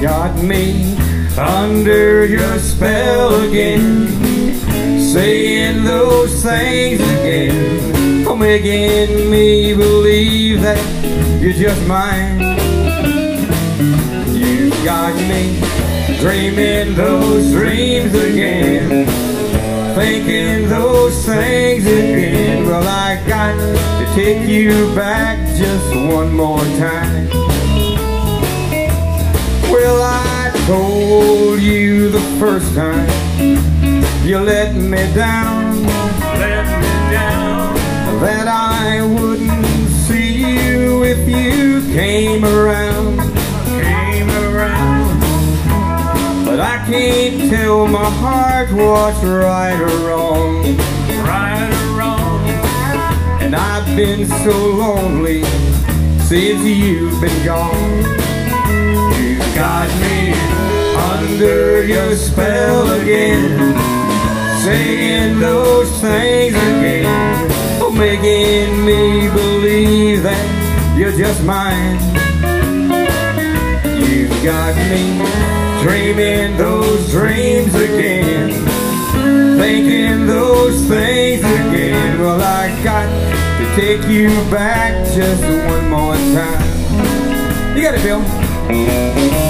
Got me under your spell again, saying those things again, oh, making me believe that you're just mine. You got me dreaming those dreams again, thinking those things again. Well, I got to take you back just one more time. Well, I told you the first time you let me down, Can't tell my heart what's right or wrong, right or wrong. And I've been so lonely since you've been gone. You got me under your spell again, saying those things again, oh, making me believe that you're just mine. You've got me dreaming those dreams again, thinking those things again. Well, I got to take you back just one more time. You got it, Bill.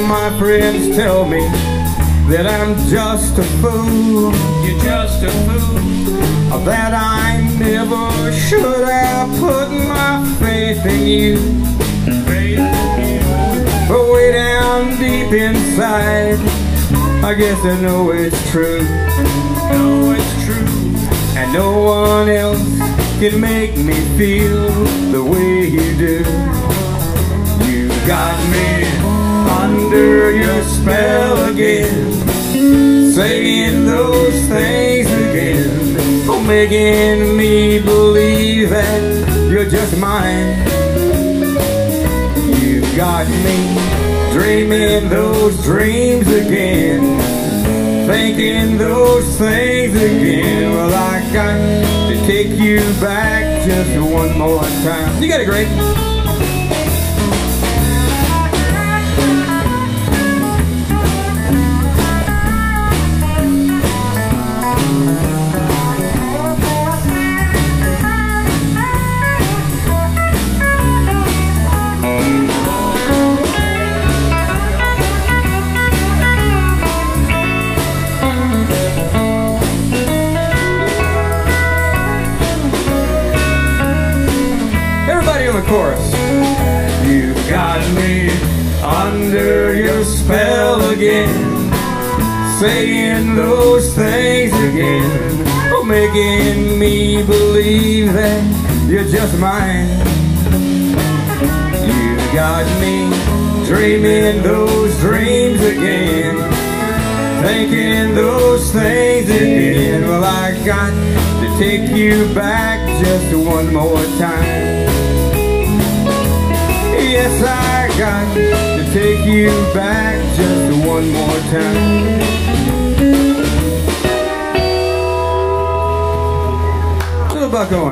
My friends tell me that I'm just a fool. You're just a fool. That I never should have put my faith in you. Faith in you. But way down deep inside, I guess I know it's true. Know it's true. And no one else can make me feel the way you do. Got me under your spell again, saying those things again, oh, making me believe that you're just mine. You got me dreaming those dreams again, thinking those things again. Well, I got to take you back just one more time. You got it, great. Chorus. You got me under your spell again, saying those things again, oh, making me believe that you're just mine. You got me dreaming those dreams again, thinking those things again. Well, I got to take you back just one more time. Yes, I got to take you back just one more time. Little Buck Owens.